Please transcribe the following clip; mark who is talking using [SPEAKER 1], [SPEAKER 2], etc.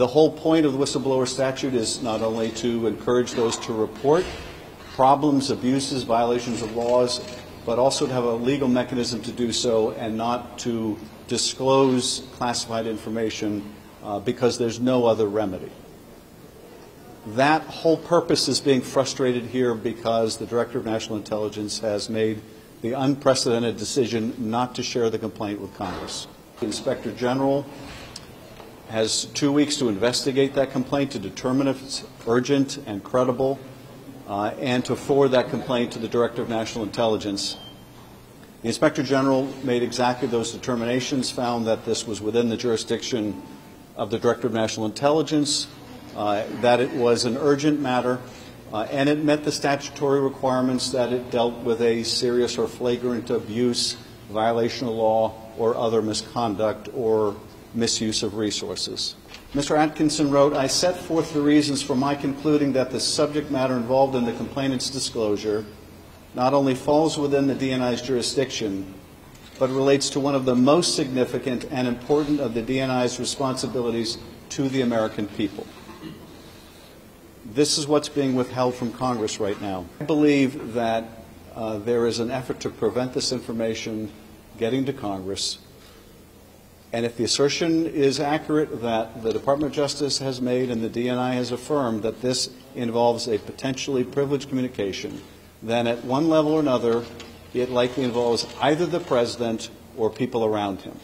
[SPEAKER 1] The whole point of the whistleblower statute is not only to encourage those to report problems, abuses, violations of laws, but also to have a legal mechanism to do so and not to disclose classified information uh, because there's no other remedy. That whole purpose is being frustrated here because the Director of National Intelligence has made the unprecedented decision not to share the complaint with Congress. The Inspector General has two weeks to investigate that complaint to determine if it's urgent and credible, uh, and to forward that complaint to the Director of National Intelligence. The Inspector General made exactly those determinations, found that this was within the jurisdiction of the Director of National Intelligence, uh, that it was an urgent matter, uh, and it met the statutory requirements that it dealt with a serious or flagrant abuse, violation of law, or other misconduct or misuse of resources. Mr. Atkinson wrote, I set forth the reasons for my concluding that the subject matter involved in the complainant's disclosure not only falls within the DNI's jurisdiction, but relates to one of the most significant and important of the DNI's responsibilities to the American people. This is what's being withheld from Congress right now. I believe that uh, there is an effort to prevent this information getting to Congress. And if the assertion is accurate that the Department of Justice has made and the DNI has affirmed that this involves a potentially privileged communication, then at one level or another, it likely involves either the President or people around him.